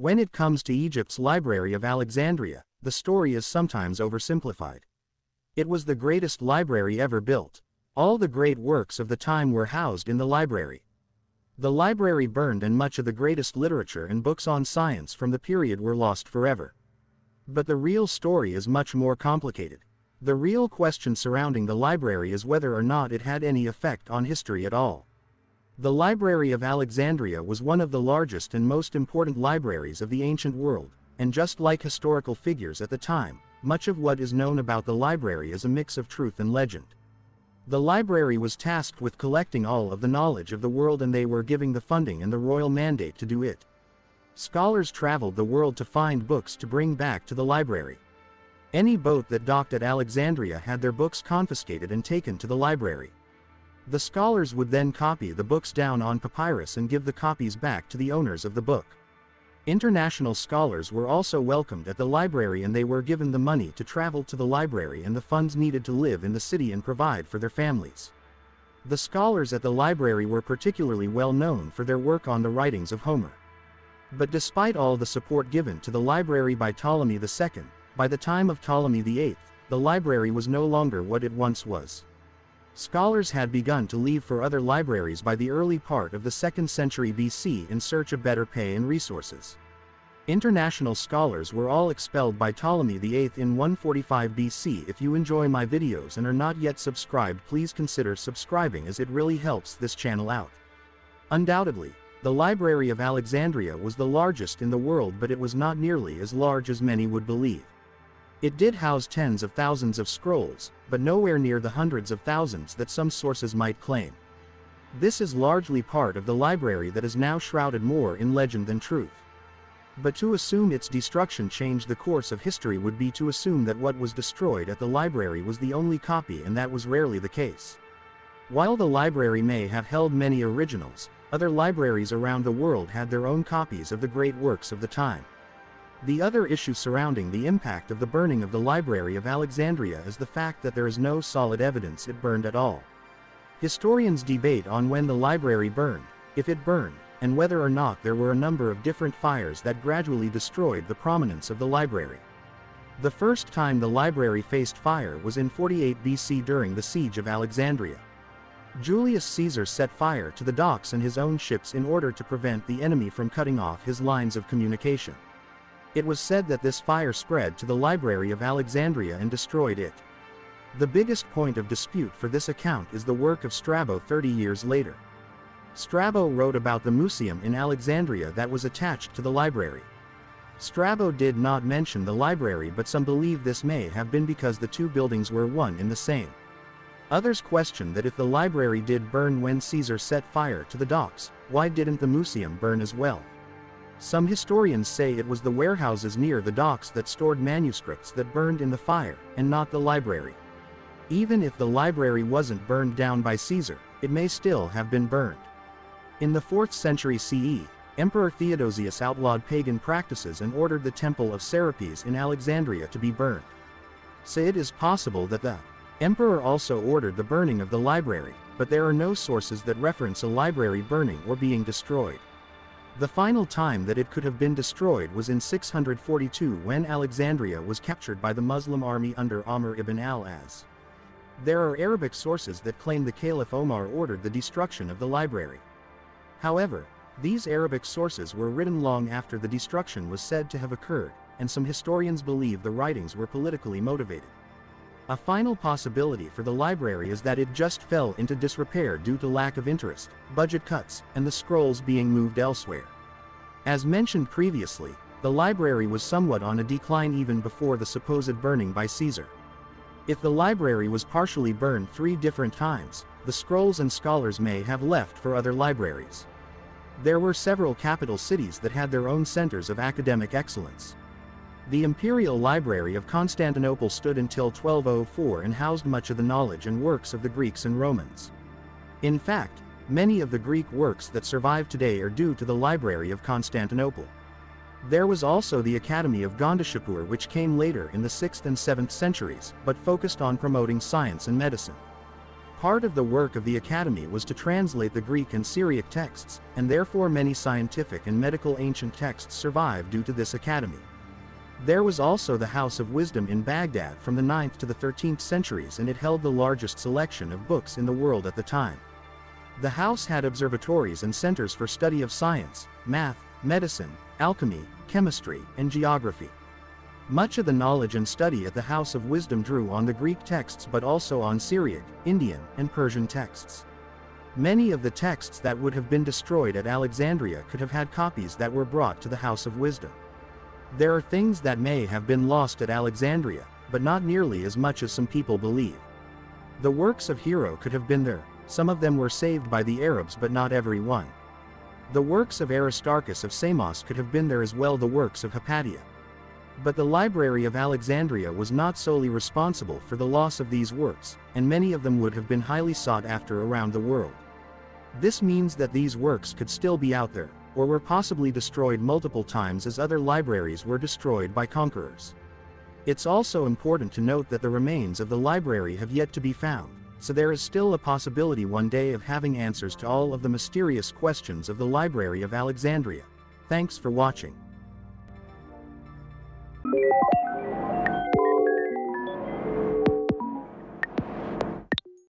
When it comes to Egypt's Library of Alexandria, the story is sometimes oversimplified. It was the greatest library ever built. All the great works of the time were housed in the library. The library burned and much of the greatest literature and books on science from the period were lost forever. But the real story is much more complicated. The real question surrounding the library is whether or not it had any effect on history at all. The Library of Alexandria was one of the largest and most important libraries of the ancient world, and just like historical figures at the time, much of what is known about the library is a mix of truth and legend. The library was tasked with collecting all of the knowledge of the world and they were giving the funding and the royal mandate to do it. Scholars traveled the world to find books to bring back to the library. Any boat that docked at Alexandria had their books confiscated and taken to the library. The scholars would then copy the books down on papyrus and give the copies back to the owners of the book. International scholars were also welcomed at the library and they were given the money to travel to the library and the funds needed to live in the city and provide for their families. The scholars at the library were particularly well known for their work on the writings of Homer. But despite all the support given to the library by Ptolemy II, by the time of Ptolemy VIII, the library was no longer what it once was. Scholars had begun to leave for other libraries by the early part of the 2nd century BC in search of better pay and resources. International scholars were all expelled by Ptolemy VIII in 145 BC. If you enjoy my videos and are not yet subscribed please consider subscribing as it really helps this channel out. Undoubtedly, the Library of Alexandria was the largest in the world but it was not nearly as large as many would believe. It did house tens of thousands of scrolls, but nowhere near the hundreds of thousands that some sources might claim. This is largely part of the library that is now shrouded more in legend than truth. But to assume its destruction changed the course of history would be to assume that what was destroyed at the library was the only copy and that was rarely the case. While the library may have held many originals, other libraries around the world had their own copies of the great works of the time. The other issue surrounding the impact of the burning of the Library of Alexandria is the fact that there is no solid evidence it burned at all. Historians debate on when the library burned, if it burned, and whether or not there were a number of different fires that gradually destroyed the prominence of the library. The first time the library faced fire was in 48 BC during the siege of Alexandria. Julius Caesar set fire to the docks and his own ships in order to prevent the enemy from cutting off his lines of communication. It was said that this fire spread to the Library of Alexandria and destroyed it. The biggest point of dispute for this account is the work of Strabo 30 years later. Strabo wrote about the Museum in Alexandria that was attached to the library. Strabo did not mention the library but some believe this may have been because the two buildings were one in the same. Others question that if the library did burn when Caesar set fire to the docks, why didn't the museum burn as well? Some historians say it was the warehouses near the docks that stored manuscripts that burned in the fire, and not the library. Even if the library wasn't burned down by Caesar, it may still have been burned. In the 4th century CE, Emperor Theodosius outlawed pagan practices and ordered the temple of Serapis in Alexandria to be burned. So it is possible that the emperor also ordered the burning of the library, but there are no sources that reference a library burning or being destroyed. The final time that it could have been destroyed was in 642 when Alexandria was captured by the Muslim army under Amr ibn al-As. There are Arabic sources that claim the Caliph Omar ordered the destruction of the library. However, these Arabic sources were written long after the destruction was said to have occurred, and some historians believe the writings were politically motivated. A final possibility for the library is that it just fell into disrepair due to lack of interest, budget cuts, and the scrolls being moved elsewhere. As mentioned previously, the library was somewhat on a decline even before the supposed burning by Caesar. If the library was partially burned three different times, the scrolls and scholars may have left for other libraries. There were several capital cities that had their own centers of academic excellence. The Imperial Library of Constantinople stood until 1204 and housed much of the knowledge and works of the Greeks and Romans. In fact, many of the Greek works that survive today are due to the Library of Constantinople. There was also the Academy of Gondishapur which came later in the 6th and 7th centuries, but focused on promoting science and medicine. Part of the work of the Academy was to translate the Greek and Syriac texts, and therefore many scientific and medical ancient texts survive due to this Academy. There was also the House of Wisdom in Baghdad from the 9th to the 13th centuries and it held the largest selection of books in the world at the time. The house had observatories and centers for study of science, math, medicine, alchemy, chemistry, and geography. Much of the knowledge and study at the House of Wisdom drew on the Greek texts but also on Syriac, Indian, and Persian texts. Many of the texts that would have been destroyed at Alexandria could have had copies that were brought to the House of Wisdom. There are things that may have been lost at Alexandria, but not nearly as much as some people believe. The works of Hero could have been there, some of them were saved by the Arabs but not every one. The works of Aristarchus of Samos could have been there as well the works of Hypatia. But the Library of Alexandria was not solely responsible for the loss of these works, and many of them would have been highly sought after around the world. This means that these works could still be out there, or were possibly destroyed multiple times as other libraries were destroyed by conquerors. It's also important to note that the remains of the library have yet to be found, so there is still a possibility one day of having answers to all of the mysterious questions of the Library of Alexandria. Thanks for watching.